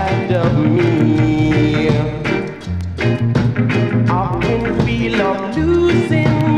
inside of me. Often feel I'm losing.